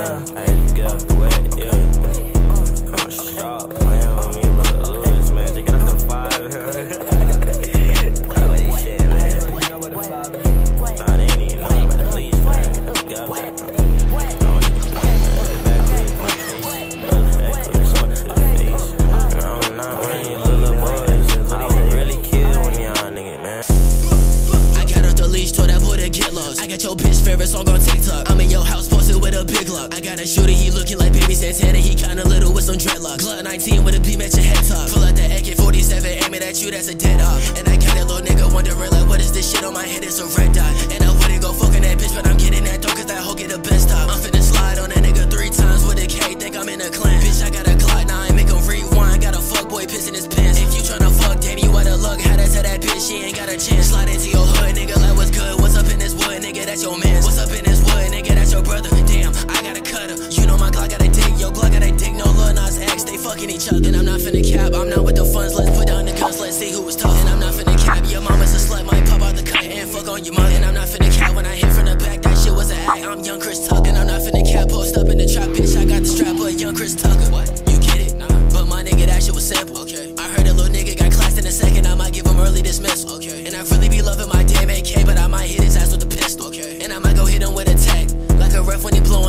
I get out the way, got your bitch favorite song on TikTok. I'm in your house posted with a big lock. I got a shooter, he looking like baby Santana. He kinda little with some dreadlocks. Glock 19 with a beam at your head top. Pull out the AK 47, aiming at you, that's a dead op. And I got that little nigga wondering like, what is this shit on my head? It's a red dot. And I wouldn't go fucking that bitch, but I'm getting that though, cause that hoe get the best top. I'm finna slide on that nigga three times with a K, think I'm in a clan. Bitch, I got a Glock 9, make him rewind. Got a fuck boy pissing his pants. If you tryna fuck, damn, you out of luck. How to tell that bitch she ain't got a chance. Slide into That's your man. What's up in this wood, nigga? That's your brother. Damn, I gotta cut cutter. You know my Glock got a dick, yo Glock got a dick. No Lil Nas X, they fucking each other. And I'm not finna cap, I'm not with the funds. Let's put down the guns, let's see who was tough. And I'm not finna cap, your mama's a slut, might pop out the cut and fuck on your mother. And I'm not finna cap when I hit from the back, that shit was an act. I'm young Chris Tucker, and I'm not finna cap, post up in the trap, bitch. I got the strap, but young Chris Tucker.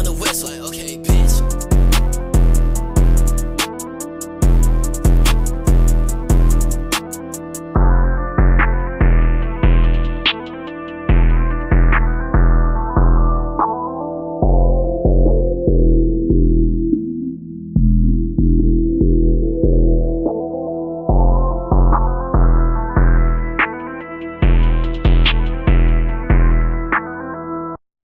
on the whistle.